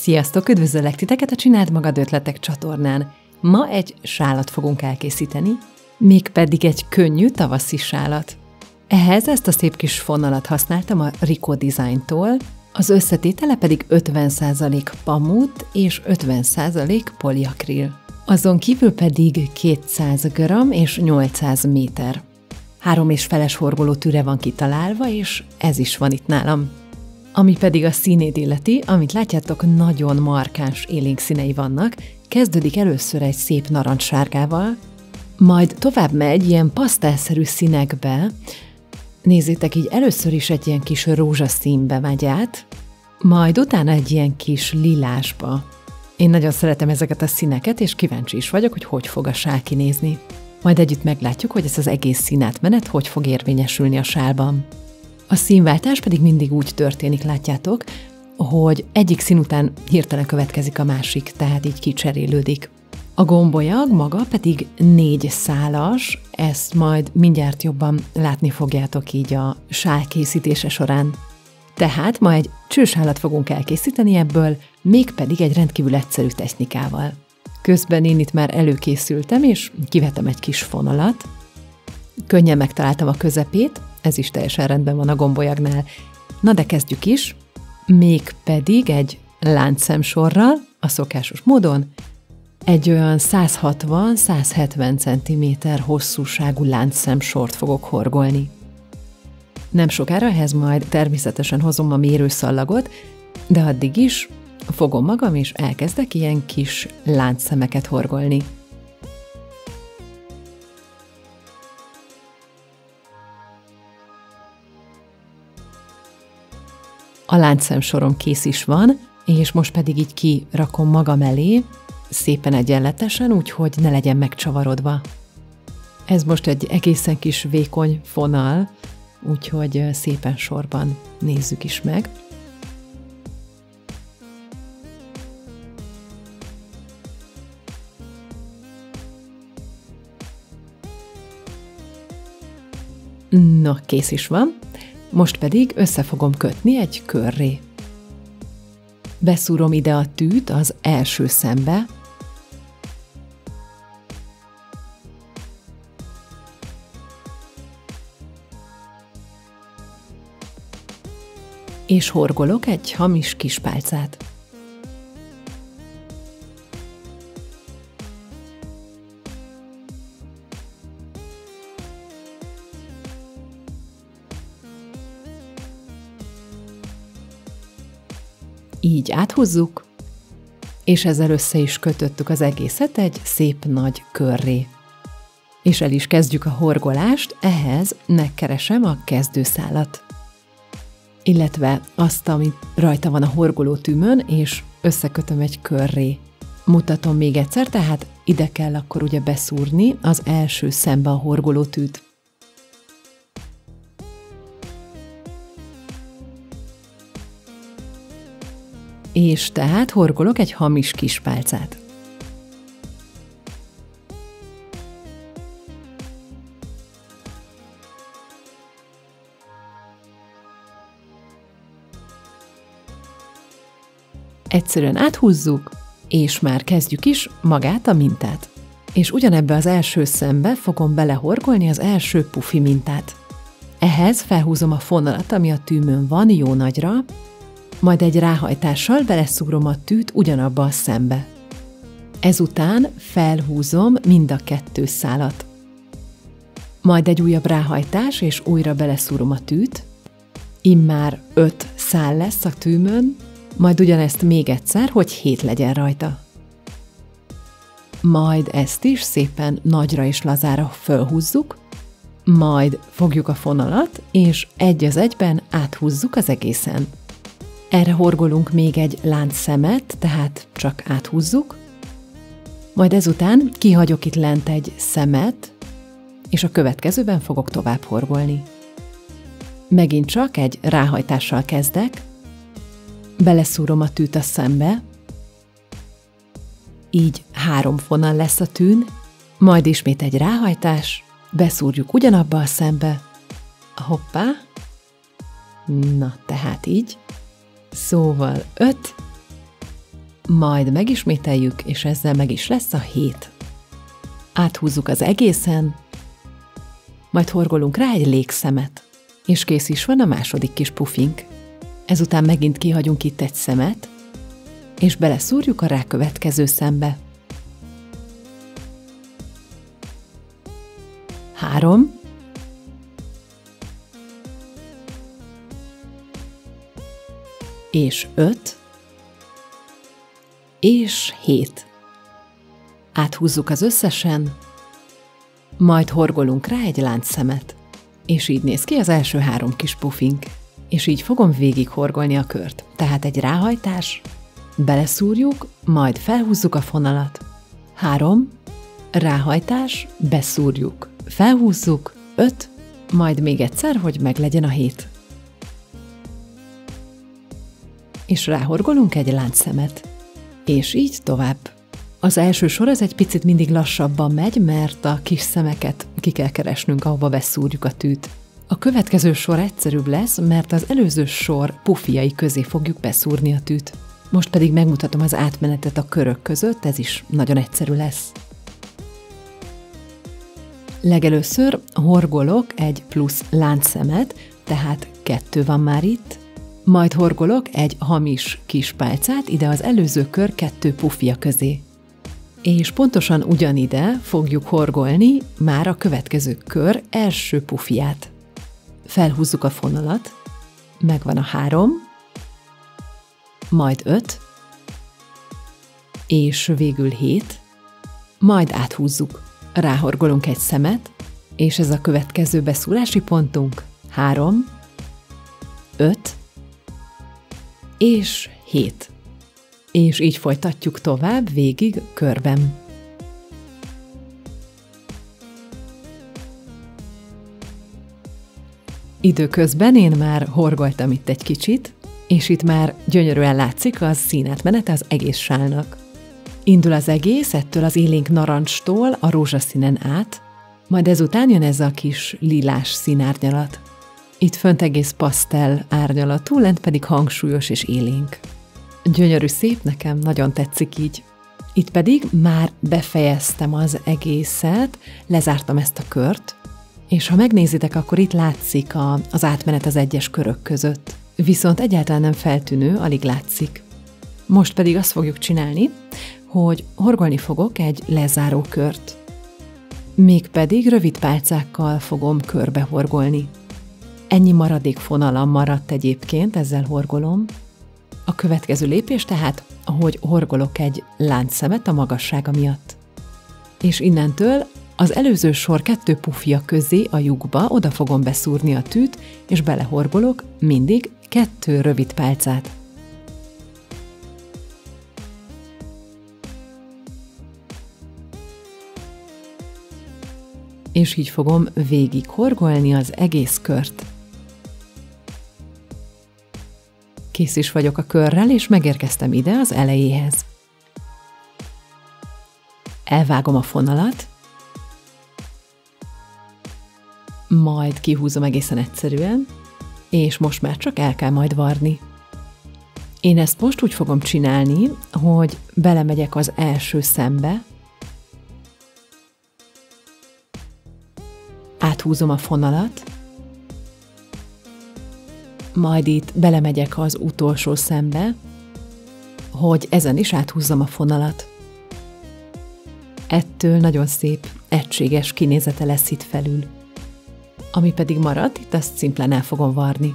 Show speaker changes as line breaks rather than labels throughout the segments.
Sziasztok, üdvözöllek titeket a Csináld Magad Ötletek csatornán. Ma egy sálat fogunk elkészíteni, mégpedig egy könnyű tavaszi sálat. Ehhez ezt a szép kis fonalat használtam a Rico Design-tól, az összetétele pedig 50% pamut és 50% poliakril. Azon kívül pedig 200 g és 800 méter. Három és feles horgoló tűre van kitalálva, és ez is van itt nálam. Ami pedig a színét illeti, amit látjátok, nagyon markáns élénk színei vannak, kezdődik először egy szép narancssárgával, majd tovább megy ilyen pasztelszerű színekbe, nézzétek, így először is egy ilyen kis rózsaszínbe megy át, majd utána egy ilyen kis lilásba. Én nagyon szeretem ezeket a színeket, és kíváncsi is vagyok, hogy hogy fog a sál kinézni. Majd együtt meglátjuk, hogy ez az egész színátmenet hogy fog érvényesülni a sálban. A színváltás pedig mindig úgy történik, látjátok, hogy egyik szín után hirtelen következik a másik, tehát így kicserélődik. A gombolyag maga pedig négy szálas, ezt majd mindjárt jobban látni fogjátok így a sál készítése során. Tehát ma egy csősálat fogunk elkészíteni ebből, mégpedig egy rendkívül egyszerű technikával. Közben én itt már előkészültem, és kivetem egy kis fonalat. Könnyen megtaláltam a közepét, ez is teljesen rendben van a gombolyagnál. Na de kezdjük is, mégpedig egy láncszemsorral, a szokásos módon, egy olyan 160-170 cm hosszúságú láncszemsort fogok horgolni. Nem sokára ehhez majd természetesen hozom a mérőszallagot, de addig is fogom magam és elkezdek ilyen kis láncszemeket horgolni. A láncszem sorom kész is van, és most pedig így kirakom magam elé, szépen egyenletesen, úgyhogy ne legyen megcsavarodva. Ez most egy egészen kis vékony fonal, úgyhogy szépen sorban nézzük is meg. Na, kész is van. Most pedig össze fogom kötni egy körré. Beszúrom ide a tűt az első szembe, és horgolok egy hamis kispálcát. Így áthúzzuk, és ezzel össze is kötöttük az egészet egy szép nagy körré. És el is kezdjük a horgolást, ehhez megkeresem a kezdőszálat illetve azt, ami rajta van a horgoló tűmön, és összekötöm egy körré. Mutatom még egyszer, tehát ide kell akkor ugye beszúrni az első szembe a horgoló És tehát horgolok egy hamis kispálcát. Egyszerűen áthúzzuk, és már kezdjük is magát a mintát. És ugyanebbe az első szembe fogom belehorgolni az első pufi mintát. Ehhez felhúzom a fonalat, ami a tűmön van, jó nagyra, majd egy ráhajtással beleszúrom a tűt ugyanabba a szembe. Ezután felhúzom mind a kettő szálat. Majd egy újabb ráhajtás, és újra beleszúrom a tűt. Immár öt szál lesz a tűmön, majd ugyanezt még egyszer, hogy hét legyen rajta. Majd ezt is szépen nagyra és lazára fölhúzzuk, majd fogjuk a fonalat, és egy az egyben áthúzzuk az egészen. Erre horgolunk még egy lánc szemet, tehát csak áthúzzuk, majd ezután kihagyok itt lent egy szemet, és a következőben fogok tovább horgolni. Megint csak egy ráhajtással kezdek, beleszúrom a tűt a szembe, így három fonal lesz a tűn, majd ismét egy ráhajtás, beszúrjuk ugyanabba a szembe, hoppá, na tehát így, szóval öt, majd megismételjük, és ezzel meg is lesz a hét. Áthúzzuk az egészen, majd horgolunk rá egy légszemet, és kész is van a második kis pufink. Ezután megint kihagyunk itt egy szemet, és beleszúrjuk a rákövetkező szembe. Három, és öt, és hét. Áthúzzuk az összesen, majd horgolunk rá egy láncszemet. És így néz ki az első három kis pufink. És így fogom végig horgolni a kört. Tehát egy ráhajtás, beleszúrjuk, majd felhúzzuk a fonalat. Három, ráhajtás, beszúrjuk, felhúzzuk, öt, majd még egyszer, hogy meglegyen a hét. És ráhorgolunk egy láncszemet. És így tovább. Az első sor az egy picit mindig lassabban megy, mert a kis szemeket ki kell keresnünk, ahova beszúrjuk a tűt. A következő sor egyszerűbb lesz, mert az előző sor pufiai közé fogjuk beszúrni a tűt. Most pedig megmutatom az átmenetet a körök között, ez is nagyon egyszerű lesz. Legelőször horgolok egy plusz láncszemet, tehát kettő van már itt, majd horgolok egy hamis kis pálcát ide az előző kör kettő pufja közé. És pontosan ugyanide fogjuk horgolni már a következő kör első pufját. Felhúzzuk a fonalat, megvan a három, majd öt, és végül hét, majd áthúzzuk. Ráhorgolunk egy szemet, és ez a következő beszúrási pontunk. Három, és hét. És így folytatjuk tovább végig körben. Időközben én már horgoltam itt egy kicsit, és itt már gyönyörűen látszik az színátmenete az egész sálnak. Indul az egész ettől az élénk narancstól a rózsaszínen át, majd ezután jön ez a kis lilás színárnyalat. Itt fönt egész pasztel árnyalatú, lent pedig hangsúlyos és élénk. Gyönyörű szép, nekem nagyon tetszik így. Itt pedig már befejeztem az egészet, lezártam ezt a kört, és ha megnézitek, akkor itt látszik a, az átmenet az egyes körök között. Viszont egyáltalán nem feltűnő, alig látszik. Most pedig azt fogjuk csinálni, hogy horgolni fogok egy lezáró kört. Mégpedig rövid pálcákkal fogom körbehorgolni. Ennyi maradék fonalam maradt egyébként, ezzel horgolom. A következő lépés tehát, hogy horgolok egy láncszemet a magassága miatt. És innentől az előző sor kettő pufja közé a lyukba oda fogom beszúrni a tűt, és belehorgolok mindig kettő rövid pálcát. És így fogom végig horgolni az egész kört. Kész is vagyok a körrel, és megérkeztem ide az elejéhez. Elvágom a fonalat, majd kihúzom egészen egyszerűen, és most már csak el kell majd varni. Én ezt most úgy fogom csinálni, hogy belemegyek az első szembe, áthúzom a fonalat, majd itt belemegyek az utolsó szembe, hogy ezen is áthúzzam a fonalat. Ettől nagyon szép, egységes kinézete lesz itt felül. Ami pedig marad, itt azt szimplán el fogom varni.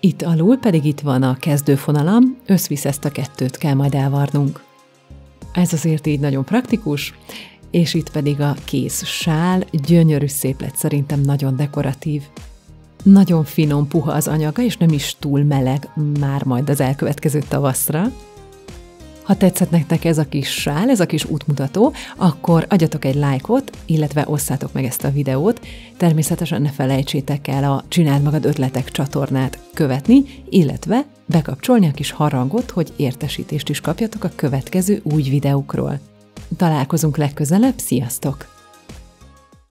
Itt alul pedig itt van a kezdőfonalam, összvisz ezt a kettőt kell majd elvarnunk. Ez azért így nagyon praktikus, és itt pedig a kész sál, gyönyörű szép lett, szerintem nagyon dekoratív. Nagyon finom, puha az anyaga, és nem is túl meleg már majd az elkövetkező tavaszra. Ha tetszett nektek ez a kis sál, ez a kis útmutató, akkor adjatok egy lájkot, illetve osszátok meg ezt a videót. Természetesen ne felejtsétek el a Csináld magad ötletek csatornát követni, illetve bekapcsolni a kis harangot, hogy értesítést is kapjatok a következő új videókról. Találkozunk legközelebb, sziasztok!